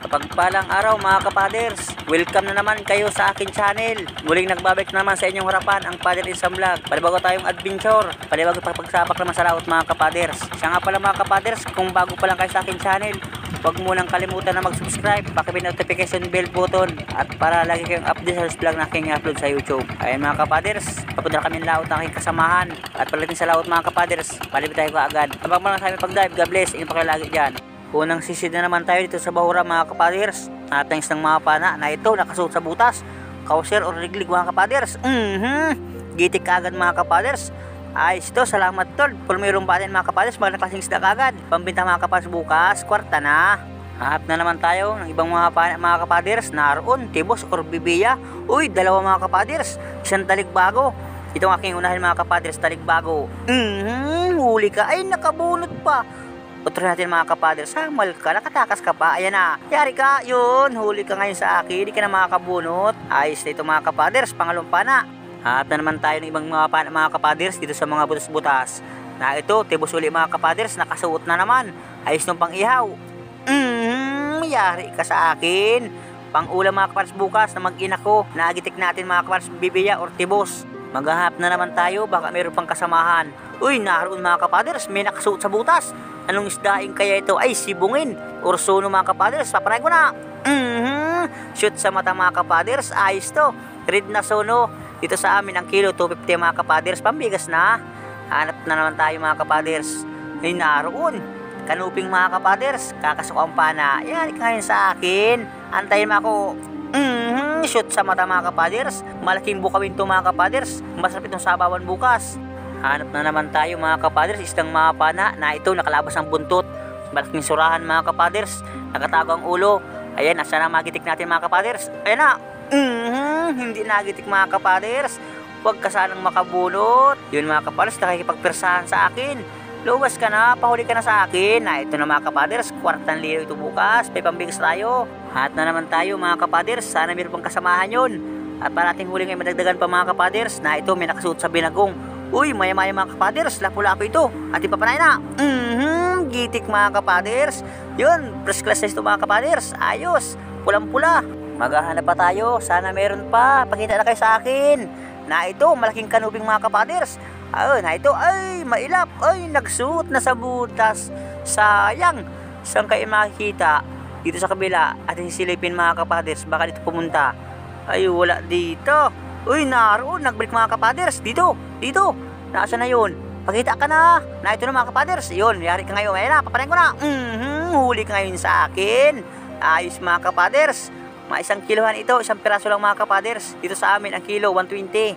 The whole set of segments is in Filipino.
Kapagpalang araw mga kapaders, welcome na naman kayo sa akin channel. Muling nagbabalik na naman sa inyong harapan ang Father Isam Vlog. Palibago tayong adventure, palibago pa pagsabak naman sa laot mga kapaders. Siya nga pala mga kapaders, kung bago pa lang kayo sa akin channel, huwag mo nang kalimutan na mag-subscribe, pakipin notification bell button at para lagi kayong update sa vlog na aking upload sa YouTube. Ayun mga kapaders, papunta kami ng laot ng aking kasamahan at pagdating sa laot mga kapaders, palibit tayo kaagad. Habang mga sa aming pag-dive, God bless, ingat pa kayo lagi dyan. Unang sisid na naman tayo dito sa Bahura mga kapaders. Natangis ng mga pana na ito nakasuot sa butas. Kauser or riglig mga kapaders. Mhm. Gitik agad mga kapaders. Ayos to, salamat tol. Pulmirong pa din mga kapaders, magandang klaseng isda kagad. Pambinta mga kapaders bukas, kwarta na. Hanap na naman tayo ng ibang mga, pana, mga kapaders. Naroon, tibos or bibiya. Uy, dalawa mga kapaders. Isang taligbago. Itong aking unahin mga kapaders, taligbago. Mhm, huli ka. Ay, nakabunot pa. Utro natin mga kapader, samal ka, nakatakas ka pa, ayan na. Yari ka, yun, huli ka ngayon sa akin, hindi ka na makakabunot. Ayos na ito mga kapaders, pangalong pana. Hanap na naman tayo ng ibang mga, mga kapaders dito sa mga butas-butas. Na ito, tibos uli mga kapaders, nakasuot na naman. Ayos nung pang ihaw. Mm, yari ka sa akin. Pang ulam mga kapaders bukas na mag-ina ko. Naagitik natin mga kapaders bibiya or tibos. Maghahap na naman tayo, baka mayroon pang kasamahan. Uy, naroon mga kapaders, may nakasuot sa butas. Anong isdaing kaya ito? Ay, sibungin. Ursono mga kapaders, papanay ko na. Mhm. Shoot sa mata mga kapaders, ayos to. Red na sono. Dito sa amin ang kilo, 250 mga kapaders, pambigas na. Hanap na naman tayo mga kapaders. Ay, naroon. Kanuping mga kapaders, kakasok ang pana. Yan, kain sa akin. Antayin mo ako. Mhm, shoot sa mata mga kapaders. Malaking bukawin to mga kapaders. Masarap itong sabawan bukas. Hanap na naman tayo mga kapaders, isang mga pana na ito nakalabas ang buntot. Malaking surahan mga kapaders, nakatago ang ulo. Ayan, asa na magitik natin mga kapaders. Ayan na. Mhm, hindi nagitik mga kapaders. Huwag ka sanang makabunot. Yun mga kapaders, nakikipagpersahan sa akin. Luwas ka na, pahuli ka na sa akin. Na ito na mga kapaders, kwartan lilo ito bukas. May pambigas tayo. Hanap na naman tayo mga kapaders, sana mayroon pang kasamahan yun. At para nating huli ngayon madagdagan pa mga kapaders na ito may nakasuot sa binagong. Uy, maya-maya mga kapaders, lapu-lapu ito. At ipapanay na. Mhm, gitik mga kapaders. Yun, first class size ito mga kapaders. Ayos, pulang-pula. Maghahanap pa tayo, sana meron pa. Pakita na kayo sa akin. Na ito, malaking kanubing mga kapaders. Ayun, na ito, ay, mailap. Ay, nagsuot na sa butas. Sayang, saan kayo makikita? Dito sa kabila, ating silipin mga kapaders. Baka dito pumunta. Ay, wala dito. Uy, naroon, nagbalik mga kapaders. Dito, dito. Nasaan na yun? Pakita ka na. Na ito na mga kapaders. Yun, yari ka ngayon. Ayan na, papanayin ko na. Mhm, huli ka ngayon sa akin. Ayos mga kapaders. Mga isang kilohan ito, isang piraso lang mga kapaders. Dito sa amin, ang kilo, 120.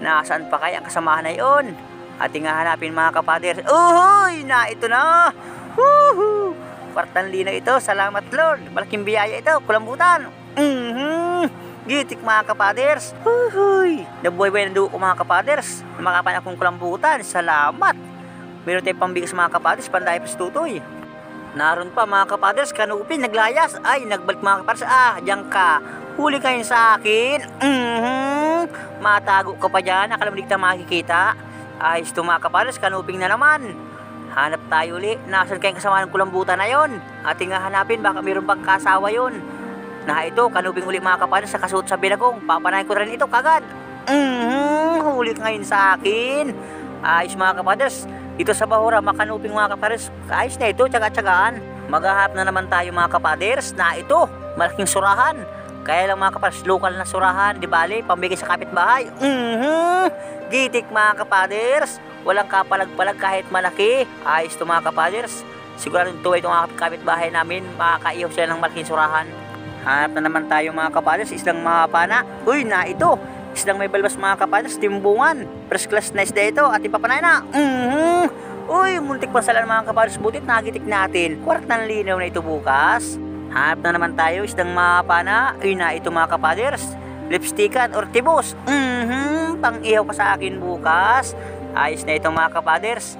Nasaan pa kaya ang kasamahan na yun? Ating hahanapin mga kapaders. Uhoy! Na ito na! Woohoo! Kwartan lina ito. Salamat Lord. Malaking biyaya ito. Kulambutan. Mhm. Gitik mga kapaders. Uhoy! Nabuhay-buhay ng dugo mga kapaders. Makapan akong kulambutan. Salamat. Meron tayong pambigas mga kapaders. Panday pa tutoy. Naroon pa mga kapaders, kanupin, naglayas. Ay, nagbalik mga kapaders. Ah, diyan ka. Huli kayo sa akin. Mhm. Matago ka pa dyan. Akala mo di kita makikita. Ayos to mga kapaders, kanuping na naman. Hanap tayo uli. Nasaan kayong kasama ng kulambutan na yon? Ating hanapin, baka mayroon pang kasawa yon. Na ito, kanuping uli mga kapaders sa kasuot sa binagong. Papanayin ko rin ito kagad. Mhm. Huli ngayon sa akin. Ayos mga kapaders. Dito sa Bahura, makanuping mga kapaders. Ayos na ito, tsaga-tsagaan. Maghahap na naman tayo mga kapaders na ito, malaking surahan. Kaya lang mga kapaders, local na surahan, di bali, pambigay sa kapitbahay. Mhm. Gitik mga kapaders. Walang kapalag-palag kahit malaki. Ayos to mga kapaders. Sigurado ito itong mga kapitbahay namin, makakaihaw sila ng malaking surahan. Hanap na naman tayo mga kapaders, islang mga pana. Uy, na ito. Islang may balbas mga kapaders, timbungan. First class na isda ito at ipapanay na. Mhm. Uy, muntik pa sala ng mga kapaders, butit nagitik natin. Kwartang linaw na ito bukas. Hanap na naman tayo, islang mga pana. Uy, na ito mga kapaders. Lipstickan or tibos. Mhm. Pang-ihaw sa akin bukas. Ayos na ito mga kapaders.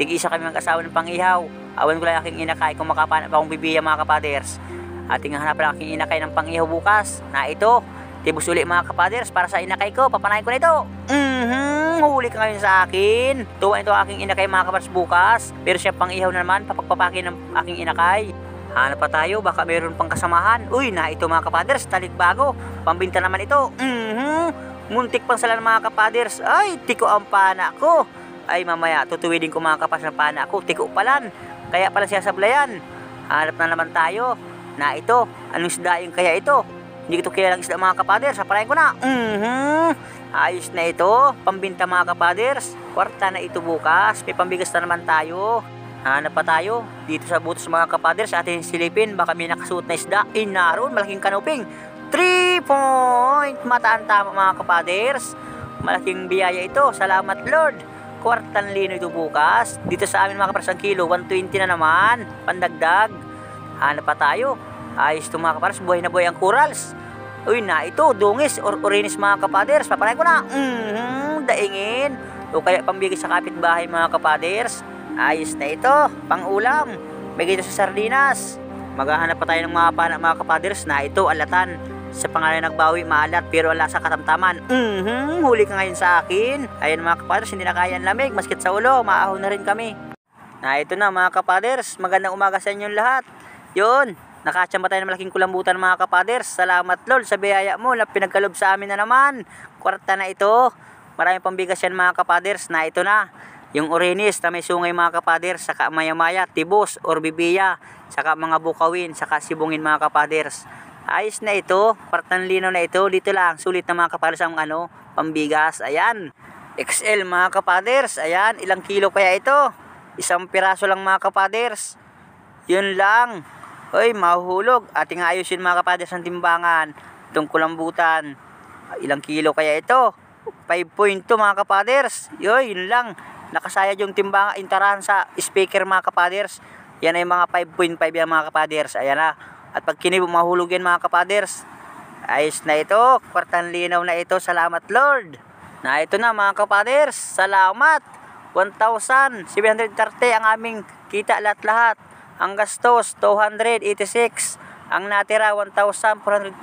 Tig-isa kami mag-asawa ng pang-ihaw. Awan ko lang aking inakay kung makapanap akong bibiya mga kapaders. Ating hanap lang aking inakay ng pang-ihaw bukas. Na ito, tibos uli mga kapaders para sa inakay ko. Papanayin ko na ito. Mhm, huli ka ngayon sa akin. Tuwa ito aking inakay mga kapaders bukas. Pero siya pang-ihaw na naman, papagpapakin ng aking inakay. Hanap pa tayo, baka mayroon pang kasamahan. Uy, na ito mga kapaders, talikbago. Pambinta naman ito. Mhm. Muntik pang sala ng mga kapaders. Ay, tiko ang pana ko. Ay, mamaya, tutuwidin ko mga kapas ng pana ko. Tiko palan. Kaya pala siya sablayan. Hanap na naman tayo. Na ito, anong isda yung kaya ito? Hindi ito kilalang isda mga kapaders. Sapalayan ko na. Mhm. Ayos na ito. Pambinta mga kapaders. Kwarta na ito bukas. May pambigas na naman tayo. Hanap pa tayo. Dito sa butos mga kapaders sa ating silipin. Baka may nakasuot na isda. Eh, naroon. Malaking kanuping. 3 point. Mataan tama mga kapaders. Malaking biyaya ito. Salamat Lord. Kwartan lino ito bukas. Dito sa amin mga kapaders ang kilo. 120 na naman. Pandagdag. Hanap pa tayo. Ayos ito mga kapaders. Buhay na buhay ang corals. Uy na ito. Dungis or orinis mga kapaders. Papalay ko na. Mhm. Daingin. O kaya pambigay sa kapitbahay mga kapaders. Ayos na ito, pang ulam. Bigay ito sa sardinas. Maghahanap pa tayo ng mga pana, mga kapaders na ito alatan. Sa pangalan nagbawi, maalat pero wala sa katamtaman. Mhm, huli ka ngayon sa akin. Ayan mga kapaders, hindi na kaya ang lamig. Maskit sa ulo, maahon na rin kami. Na ito na mga kapaders, magandang umaga sa inyong lahat. Yun, nakachamba tayo ng malaking kulambutan mga kapaders. Salamat Lord sa biyaya mo na pinagkalob sa amin na naman. Kwarta na ito. Maraming pambigas yan mga kapaders na ito na. Yung orinis na may sungay mga kapaders, saka maya-maya, tibos or bibiya, saka mga bukawin, saka sibungin mga kapaders. Ayos na ito, kwartang linaw na ito, dito lang, sulit na mga kapaders ang ano, pambigas, ayan. XL mga kapaders, ayan, ilang kilo kaya ito? Isang piraso lang mga kapaders. Yun lang. Hoy, mahuhulog. Ating ayusin mga kapaders ang timbangan. Itong kulambutan. Ilang kilo kaya ito? 5.2 mga kapaders. Yoy, yun lang. Nakasayad yung timbang intaran sa speaker mga kapaders. Yan ay mga 5.5 yan mga kapaders. Ayan na. At pag kinibog mahulog yan mga kapaders. Ayos na ito. Kwartang linaw na ito. Salamat Lord. Na ito na mga kapaders. Salamat. 1,730 ang aming kita lahat-lahat. Ang gastos 286. Ang natira 1,444.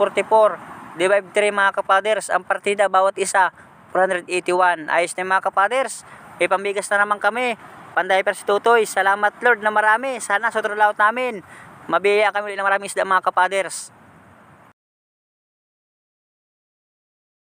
Divide 3 mga kapaders. Ang partida bawat isa 481. Ayos na mga kapaders. May pambigas na naman kami. Pandiaper si Tutoy. Salamat Lord na marami. Sana sa laut namin. Mabiyaya kami ulit ng maraming isda mga kapaders.